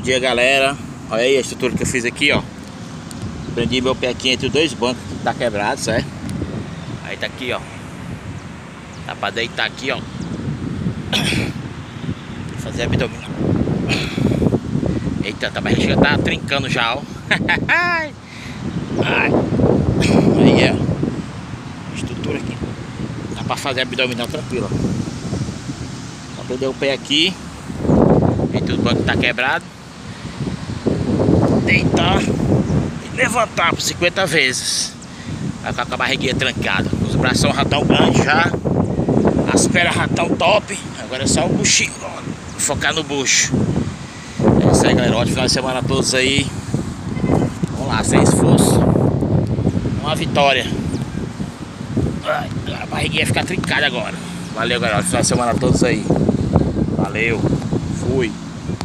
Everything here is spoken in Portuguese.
dia galera. Olha aí a estrutura que eu fiz aqui ó. Prendi meu pé aqui entre dois bancos que tá quebrado, certo? Aí tá aqui ó. Dá pra deitar aqui ó. Fazer abdominal Eita, tá, barriga tá trincando já ó. Ai. Aí é. Estrutura aqui. Dá pra fazer abdominal tranquilo Só perder o pé aqui Entre os bancos tá quebrado deitar e levantar por 50 vezes. Ficar com a barriguinha trancada. Os braços já estão grandes já. As pernas já estão top. Agora é só o buchinho. Focar no bucho. É isso aí, galera. Ótimo final de semana a todos aí. Vamos lá, sem esforço. Uma vitória. A barriguinha ficar trincada agora. Valeu, galera. Ótimo final de semana a todos aí. Valeu. Fui.